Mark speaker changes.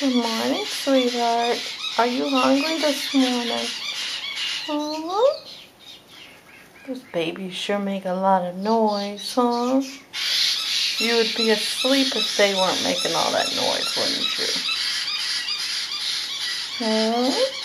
Speaker 1: Good morning, sweetheart. Are you hungry this morning? Mm-hmm. Huh? Those babies sure make a lot of noise, huh? You would be asleep if they weren't making all that noise, wouldn't you? Huh?